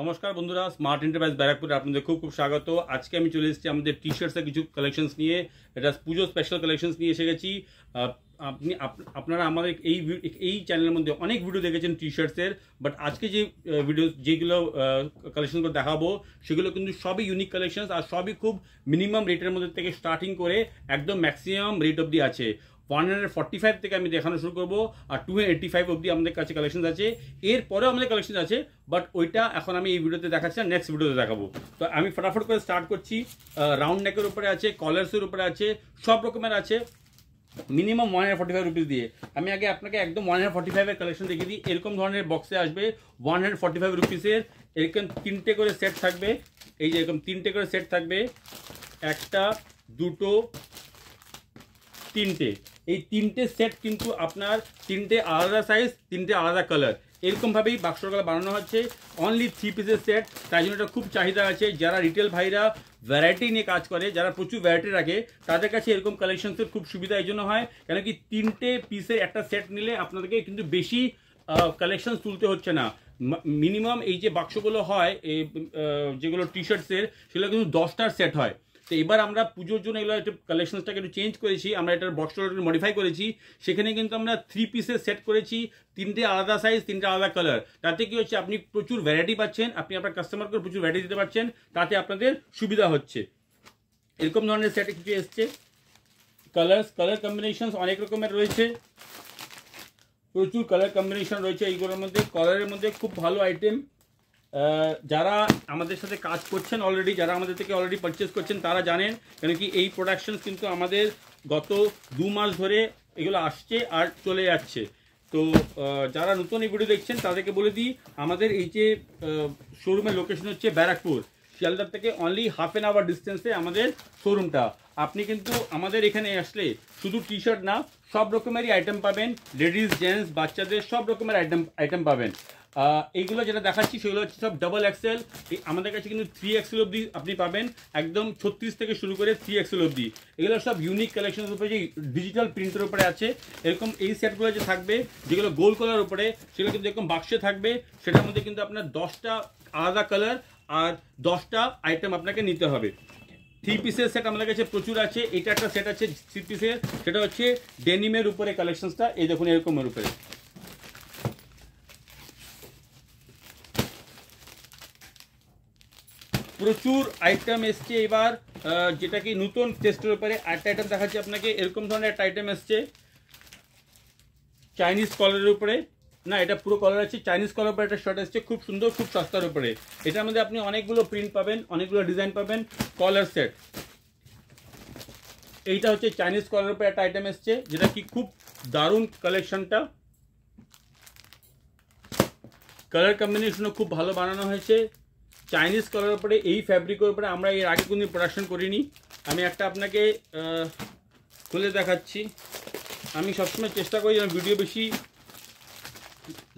নমস্কার বন্ধুরা smart enterprise ব্যারাকপুরে আপনাদের খুব খুব স্বাগত। আজকে আমি চলে এসেছি আমাদের টি শার্টসের কিছু কালেকশনস নিয়ে। এটা পুজো স্পেশাল কালেকশনস নিয়ে এসে গেছি। আপনি, আপ- আপনারা আমাদের এই এই চ্যানেলের মধ্যে অনেক ভিডিও দেখেছেন টি শার্টসের বাট আজকে যে ভিডিও যেগুলো কালেকশনগুলো দেখাবো, সেগুলো কিন্তু সবই ইউনিক কালেকশনস আর সবই খুব মিনিমাম রেটের মধ্যে থেকে স্টার্টিং করে একদম ম্যাক্সিমাম রেট অবধি আছে। ওয়ান হান্ড্রেড ফর্টি ফাইভ থেকে আমি দেখানো শুরু করব আর টু এইটি ফাইভ অবধি আমাদের কাছে কালেকশন আছে। এরপরেও আমাদের কালেকশন আছে বাট ওইটা এখন আমি এই ভিডিওতে দেখাচ্ছি না নেক্সট ভিডিওতে দেখাবো। তো আমি ফটাফট করে স্টার্ট করছি। রাউন্ড নেকের উপরে আছে কলার্সের উপরে আছে, সব রকমের আছে। Minimum one hundred forty five rupees দিয়ে। আমি আগে আপনাকে একদম ওয়ান হান্ড্রেড ফর্টি ফাইভের কালেকশন দেখিয়ে দিই। এরকম ধরনের বক্সে আসবে ওয়ান হান্ড্রেড ফর্টি ফাইভ রুপিসের এরকম তিনটে করে সেট থাকবে। এই যে এরকম তিনটে করে সেট থাকবে। একটা, দুটো, তিনটে। এই তিনটে সেট কিন্তু আপনার তিনটে আলাদা সাইজ তিনটে আলাদা কালার এরকমভাবেই বাক্সগুলো বানানো হচ্ছে। অনলি থ্রি পিসের সেট তাই জন্য এটা খুব চাহিদা আছে। যারা রিটেল ভাইরা ভ্যারাইটি নিয়ে কাজ করে, যারা প্রচুর ভ্যারাইটি রাখে, তাদের কাছে এরকম কালেকশনসের খুব সুবিধা এই জন্য হয়। কেন কি তিনটে পিসের একটা সেট নিলে আপনাদেরকে কিন্তু বেশি কালেকশন তুলতে হচ্ছে না। মিনিমাম এই যে বাক্সগুলো হয়, এই যেগুলো টি শার্টসের সেগুলো কিন্তু দশটার সেট হয়। তো এবার আমরা পুজোর জন্য এগুলো একটু কালেকশনসটাকে একটু চেঞ্জ করেছি, আমরা এটার বক্সটা একটু মডিফাই করেছি। সেখানে কিন্তু আমরা থ্রি পিসের সেট করেছি, তিনটে আলাদা সাইজ তিনটে আলাদা কালার তাতে কি হচ্ছে, আপনি প্রচুর ভ্যারাইটি পাচ্ছেন, আপনি আপনার কাস্টমারকে প্রচুর ভ্যারাইটি দিতে পারছেন, তাতে আপনাদের সুবিধা হচ্ছে। এরকম ধরনের সেট কিছু এসছে। কালার্স কালার কম্বিনেশন অনেক রকমের রয়েছে। প্রচুর কালার কম্বিনেশন রয়েছে, এইগুলোর মধ্যে কালারের মধ্যে খুব ভালো আইটেম যারা আমাদের সাথে কাজ করছেন অলরেডি যারা আমাদের থেকে অলরেডি পারচেস করছেন, তারা জানেন, কেন কি এই প্রোডাকশন কিন্তু আমাদের গত দু মাস ধরে এগুলো আসছে আর চলে যাচ্ছে। তো যারা নতুন এই ভিডিও দেখছেন, তাদেরকে বলে দিই, আমাদের এই যে শোরুমের লোকেশন হচ্ছে ব্যারাকপুর। শিয়ালদার থেকে অনলি হাফ এন আওয়ার ডিস্টেন্সে আমাদের শোরুমটা আপনি কিন্তু আমাদের এখানে আসলে শুধু টি শার্ট না, সব রকমেরই আইটেম পাবেন। লেডিস জেন্টস বাচ্চাদের সব রকমের আইটেম আইটেম পাবেন। এইগুলো যেটা দেখাচ্ছি সেগুলো হচ্ছে সব ডাবল এক্সেল আমাদের কাছে কিন্তু থ্রি এক্সেল অবধি আপনি পাবেন। একদম ছত্রিশ থেকে শুরু করে থ্রি এক্সেল অবধি। এগুলো সব ইউনিক কালেকশনের উপরে যে ডিজিটাল প্রিন্টের উপরে আছে। এরকম এই সেটগুলো যে থাকবে, যেগুলো গোল কালার উপরে, সেগুলো কিন্তু এরকম বাক্সে থাকবে। সেটার মধ্যে কিন্তু আপনার দশটা আলাদা কালার আর দশটা আইটেম আপনাকে নিতে হবে। থ্রি পিসের সেট আমাদের কাছে প্রচুর আছে। এটা একটা সেট আছে থ্রি পিসের সেটা হচ্ছে ডেনিমের উপরে কালেকশনসটা এই দেখুন এরকমের উপরে। প্রচুর আইটেম এসছে এবার যেটা কি নতুন টেস্টের উপরে একটা আইটেম দেখাচ্ছি আপনাকে। এরকম ধরনের একটা আইটেম এসছে চাইনিজ কলারের উপরে। না, এটা পুরো কলার আছে। চাইনিজ কলার উপরে একটা শার্ট এসছে, খুব সুন্দর, খুব সস্তার উপরে। এটার মধ্যে আপনি অনেকগুলো প্রিন্ট পাবেন, অনেকগুলো ডিজাইন পাবেন কলার সেট এইটা হচ্ছে চাইনিজ কলার উপরে একটা আইটেম এসছে, যেটা কি খুব দারুণ কালেকশনটা কালার কম্বিনেশনও খুব ভালো বানানো হয়েছে। চাইনিজ কালার উপরে এই ফ্যাব্রিকের উপরে আমরা এর আগে কোনো প্রোডাকশন করিনি। আমি একটা আপনাকে খুলে দেখাচ্ছি। আমি সবসময় চেষ্টা করি যেন ভিডিও বেশি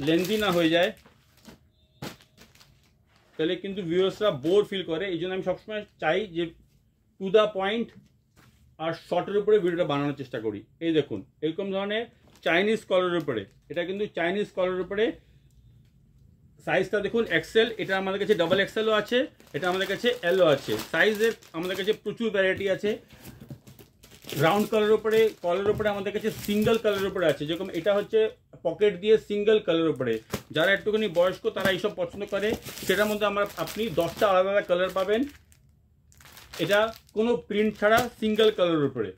লেন্দি না হয়ে যায়। তাহলে কিন্তু ভিউয়ার্সরা বোর ফিল করে। এই জন্য আমি সবসময় চাই যে টু দ্য পয়েন্ট আর শর্টের উপরে ভিডিওটা বানানোর চেষ্টা করি। এই দেখুন, এরকম ধরনের চাইনিজ কলারের উপরে। এটা কিন্তু চাইনিজ কলারের উপরে সাইজটা দেখুন এক্সেল এটা আমাদের কাছে ডাবল এক্সেলও আছে, এটা আমাদের কাছে এলও আছে। সাইজের আমাদের কাছে প্রচুর ভ্যারাইটি আছে। রাউন্ড কালার উপরে কলার উপরে আমাদের কাছে সিঙ্গেল কালার উপরে আছে। যেরকম এটা হচ্ছে পকেট দিয়ে সিঙ্গেল কালার উপরে। যারা একটুখানি বয়স্ক, তারা এইসব পছন্দ করে। সেটার মধ্যে আমরা, আপনি দশটা আলাদা আলাদা কালার পাবেন। এটা কোনো প্রিন্ট ছাড়া সিঙ্গেল কালার উপরে।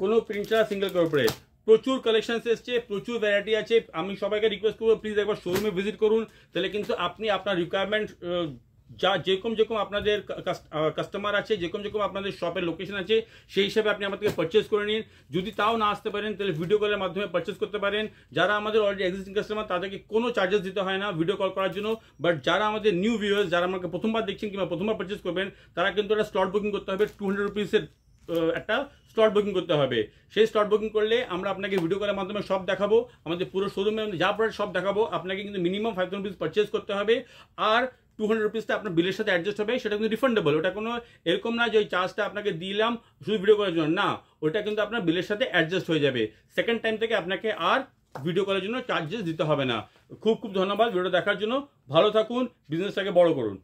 কোনো প্রিন্ট ছাড়া সিঙ্গেল কালার উপরে। প্রচুর কালেকশন এসছে, প্রচুর ভ্যারাইটি আছে। আমি সবাইকে রিকোয়েস্ট করব প্লিজ একবার শোরুমে ভিজিট করুন। তাহলে কিন্তু আপনি আপনার রিকোয়ারমেন্ট যা যেরকম যেরকম আপনাদের কাস্টমার আছে, যেরকম যেরকম আপনাদের শপের লোকেশন আছে, সেই হিসাবে আপনি আমাদেরকে পারচেস করে নিন। যদি তাও না আসতে পারেন, তাহলে ভিডিও কলের মাধ্যমে পারচেস করতে পারেন। যারা আমাদের অলরেডি এক্সিস্টিং কাস্টমার তাদেরকে কোনো চার্জেস দিতে হয় না ভিডিও কল করার জন্য। বাট যারা আমাদের নিউ ভিউয়ার্স যারা আমাকে প্রথমবার দেখছেন কিংবা প্রথমবার পারচেস করবেন, তারা কিন্তু একটা স্লট বুকিং করতে হবে। টু হান্ড্রেড রুপিসের একটা স্লট বুকিং করতে হবে। সেই স্লট বুকিং করলে আমরা আপনাকে ভিডিও কলের মাধ্যমে সব দেখাবো, আমাদের পুরো শোরুমে যা প্রোডাক্ট সব দেখাবো, আপনাকে কিন্তু minimum five thousand rupees purchase করতে হবে আর টু হান্ড্রেড রুপিসটা আপনার বিলের সাথে অ্যাডজাস্ট হবে, সেটা কিন্তু রিফান্ডেবল ওটা কোনো এরকম না যে ওই চার্জটা আপনাকে দিলাম শুধু ভিডিও করার জন্য, না, ওটা কিন্তু আপনার বিলের সাথে অ্যাডজাস্ট হয়ে যাবে। সেকেন্ড টাইম থেকে আপনাকে আর ভিডিও কলের জন্য চার্জেস দিতে হবে না। খুব খুব ধন্যবাদ ভিডিওটা দেখার জন্য, ভালো থাকুন বিজনেসটাকে বড় করুন।